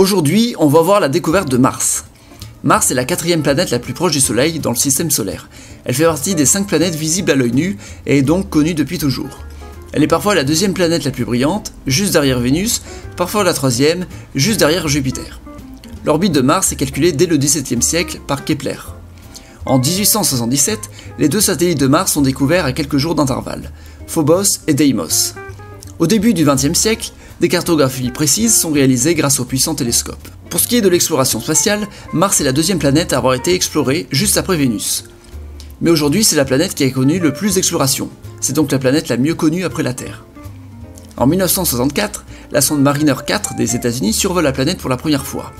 Aujourd'hui, on va voir la découverte de Mars. Mars est la quatrième planète la plus proche du Soleil dans le système solaire. Elle fait partie des cinq planètes visibles à l'œil nu et est donc connue depuis toujours. Elle est parfois la deuxième planète la plus brillante, juste derrière Vénus, parfois la troisième, juste derrière Jupiter. L'orbite de Mars est calculée dès le XVIIe siècle par Kepler. En 1877, les deux satellites de Mars sont découverts à quelques jours d'intervalle, Phobos et Deimos. Au début du XXe siècle, des cartographies précises sont réalisées grâce aux puissants télescopes. Pour ce qui est de l'exploration spatiale, Mars est la deuxième planète à avoir été explorée juste après Vénus. Mais aujourd'hui, c'est la planète qui a connu le plus d'exploration. C'est donc la planète la mieux connue après la Terre. En 1964, la sonde Mariner 4 des États-Unis survole la planète pour la première fois.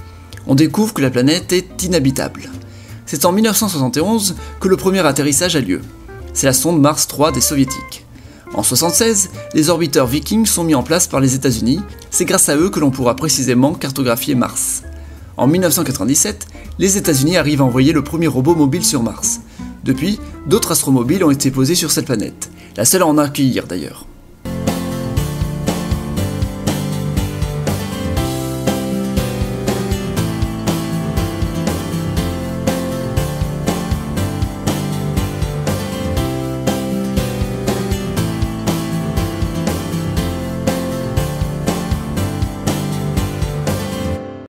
On découvre que la planète est inhabitable. C'est en 1971 que le premier atterrissage a lieu. C'est la sonde Mars 3 des soviétiques. En 1976, les orbiteurs Viking sont mis en place par les États-Unis, c'est grâce à eux que l'on pourra précisément cartographier Mars. En 1997, les États-Unis arrivent à envoyer le premier robot mobile sur Mars. Depuis, d'autres astromobiles ont été posés sur cette planète, la seule à en accueillir d'ailleurs.